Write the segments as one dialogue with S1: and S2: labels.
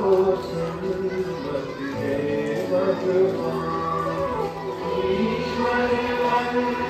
S1: Thank you.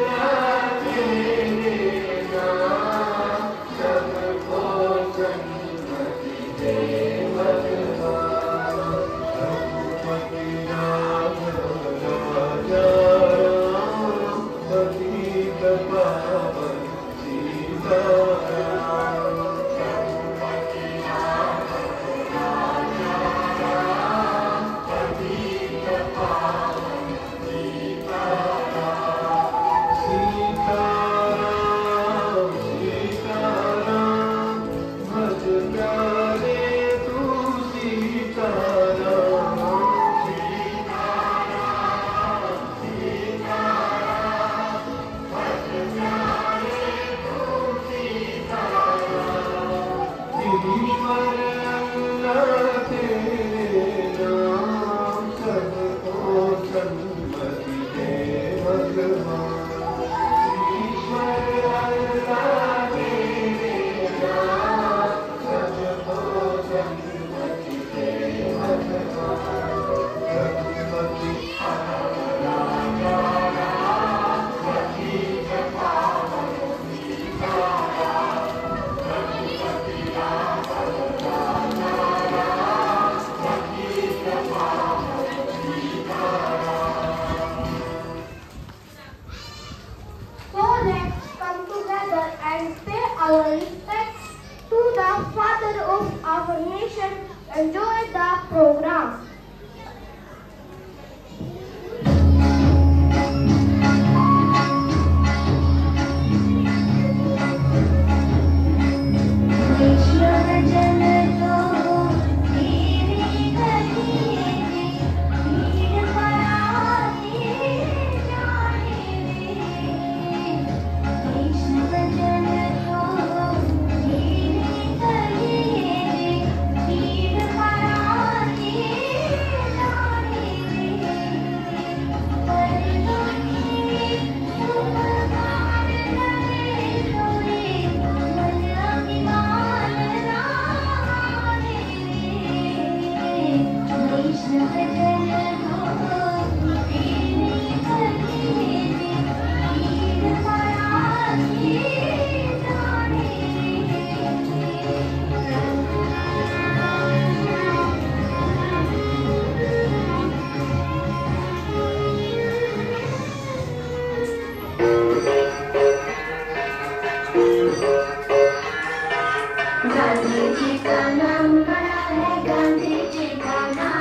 S2: Gandhi ji का नाम बड़ा है गांधी जी का नाम।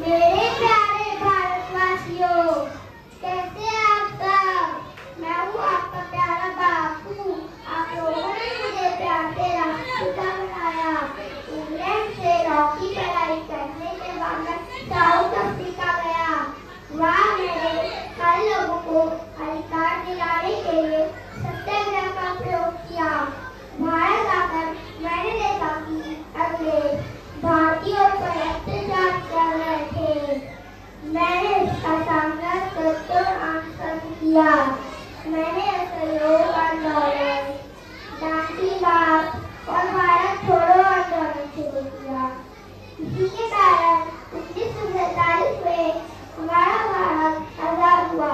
S3: मेरे मैंने असहयोग आंदोलन डांडी बात और भारत छोड़ो आंदोलन शुरू किया। इसी के कारण उन्नीस सौ सैतालीस में हमारा भारत आज़ाद हुआ।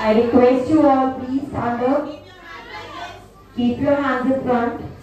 S4: I request you all please stand up. Keep your hands in front.